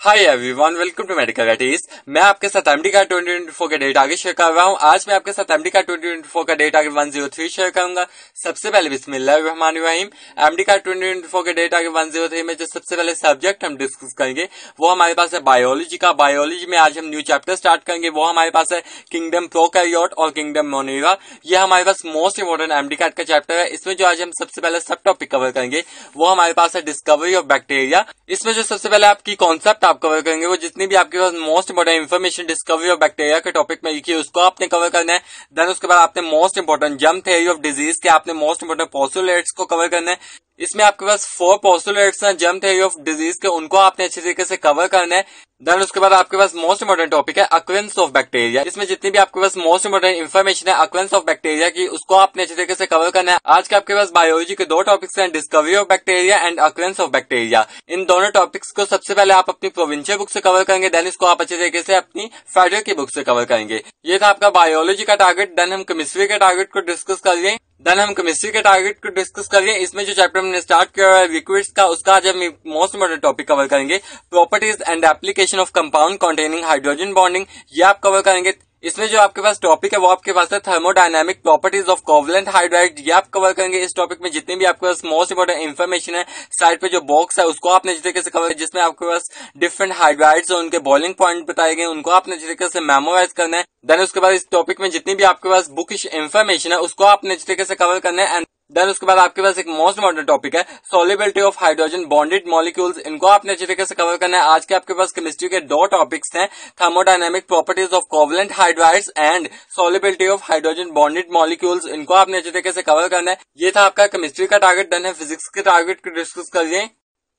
Hi everyone welcome to medical गैटीज मैं आपके साथ एमडी का 2024 का डेट आगे शेयर कर रहा हूँ। आज मैं आपके साथ एमडी का 2024 का डेट आगे 103 शेयर करूँगा। सबसे पहले बिस्मिल्लाहिर्रहमानिर्रहीम एमडी का 2024 का डेट आगे 103 में जो सबसे पहले सब्जेक्ट हम डिस्कस करेंगे, वो हमारे पास है बायोलॉजी का। बायोलॉजी में आज हम न्यू चैप्टर स्टार्ट करेंगे। वो हमारे पास है किंगडम प्रोकैरियोट और किंगडम मोनेरा ये हमारे पास मोस्ट इंपोर्टेंट एमडी का चैप्टर है। इसमें जो आज हम सबसे पहले सब टॉपिक कवर करेंगे, वो हमारे पास है डिस्कवरी ऑफ़ बैक्टीरिया इसमें जो सबसे पहले आपकी कॉन्सेप्ट आप कवर करेंगे, वो जितनी भी आपके पास most important information discovery of bacteria के टॉपिक में लिखी है, उसको आपने कवर करना है। देन उसके बाद आपने मोस्ट इंपोर्टेंट जम थे ऑफ़ डिज़ीज़ के, आपने मोस्ट इंपोर्टेंट पॉस्टुलेट्स को कवर करना है। इसमें आपके पास फोर पॉस्टुलेट्स हैं जम थेरी ऑफ़ डिज़ीज़ के, उनको आपने अच्छे तरीके से कवर करना है। देन उसके बाद आपके पास मोस्ट इंपोर्टेंट टॉपिक है अक्वेंस ऑफ़ बैक्टीरिया इसमें जितनी भी आपके पास मोस्ट इंपोर्टेंट इन्फॉर्मेशन है अक्वेंस ऑफ़ बैक्टीरिया की, उसको आपने अच्छे तरीके से कवर करना है। आज के आपके पास बायोलॉजी के दो टॉपिक्स हैं discovery of bacteria and occurrence of bacteria इन दोनों टॉपिक्स को सबसे पहले आप अपनी प्रोविंशियल बुक से कवर करेंगे देन इसको आप अच्छे तरीके से अपनी फेडरल की बुक से कवर करेंगे। ये था आपका बायोलॉजी का टारगेट देन हम केमिस्ट्री के टारगेट को डिस्कस कर लिए देन हम केमिस्ट्री के टारगेट को डिस्कस कर रहे हैं। इसमें जो चैप्टर हमने स्टार्ट किया है लिक्विड्स का, उसका आज हम मोस्ट इम्पोर्टेंट टॉपिक कवर करेंगे। Properties and application of compound containing hydrogen bonding ये आप कवर करेंगे इसमें जो आपके पास टॉपिक है, वो आपके पास है thermodynamic properties of covalent hydride ये आप कवर करेंगे इस टॉपिक में, जितने भी आपके पास मोस्ट इंपोर्टेंट इन्फॉर्मेशन है साइड पे जो बॉक्स है, उसको आपने जिस तरीके से कवर जिसमें आपके पास डिफरेंट हाइड्राइड्स और उनके बॉलिंग पॉइंट बताए गए उनको आपने जिस तरीके से मेमोराइज करना है। देन उसके बाद इस टॉपिक में जितनी भी आपके पास बुकिश इन्फॉर्मेशन है, उसको आपने जिस तरीके से कवर करना है। एंड देन उसके बाद आपके पास एक मोस्ट इंपोर्टेंट टॉपिक है solubility of hydrogen bonded molecules इनको आपने अच्छी तरीके से कवर करना है। आज के आपके पास केमिस्ट्री के दो टॉपिक्स हैं thermodynamic properties of covalent hydrides and solubility of hydrogen bonded molecules इनको आपने अच्छी तरीके से कवर करना है। ये था आपका केमिस्ट्री का टारगेट देन है फिजिक्स के टारगेट को डिस्कस करिए।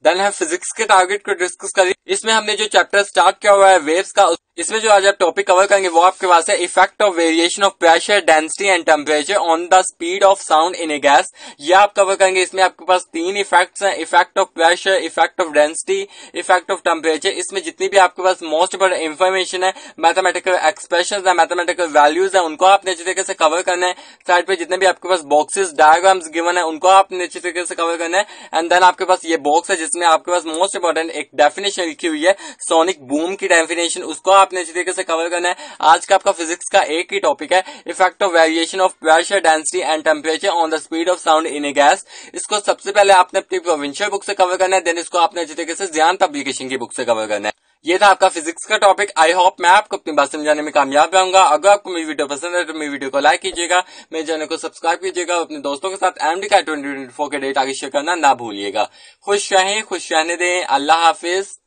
देन है फिजिक्स के टारगेट को डिस्कस करिए। इसमें हमने जो चैप्टर स्टार्ट किया हुआ है वेव्स का इसमें जो आज आप टॉपिक कवर करेंगे, वो आपके पास है effect of variation of pressure density and temperature on the speed of sound in a gas ये आप कवर करेंगे, इसमें आपके पास तीन इफेक्ट्स हैं effect of pressure effect of density effect of temperature इसमें जितनी भी आपके पास मोस्ट इंपोर्टेंट इन्फॉर्मेशन है मैथमेटिकल एक्सप्रेशन है मैथमेटिकल वैल्यूज़ है, उनको आपने अच्छी तरीके से कवर करना है। साइड पे जितने भी आपके पास बॉक्सेस डायग्राम्स गिवन है, उनको आपने अच्छी तरीके से कवर करना है। एंड देन आपके पास ये बॉक्स है जिसमें आपके पास मोस्ट इंपोर्टेंट एक डेफिनेशन लिखी हुई है सोनिक बूम की डेफिनेशन उसको आपने अच्छी तरीके से कवर करना है। आज का आपका फिजिक्स का एक ही टॉपिक है effect of variation of pressure density and temperature on the speed of sound in a gas इसको सबसे पहले आपने अपनी प्रोविंशियल बुक से कवर करना है देन इसको आपने अच्छी तरीके से ज्ञान पब्लिकेशन की बुक से कवर करना है। ये था आपका फिजिक्स का टॉपिक आई होप मैं आपको अपनी बात समझाने में कामयाब रहूँगा। अगर आपको मेरी वीडियो पसंद है तो मेरी वीडियो को लाइक कीजिएगा, मेरे चैनल को सब्सक्राइब कीजिएगा और अपने दोस्तों के साथ एमडी का ट्वेंटी ट्वेंटी फोर के डेट आगे शेयर करना ना भूलिएगा। खुश रहें, खुश रहने दें। अल्लाह हाफिज।